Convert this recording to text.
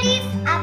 Daddy's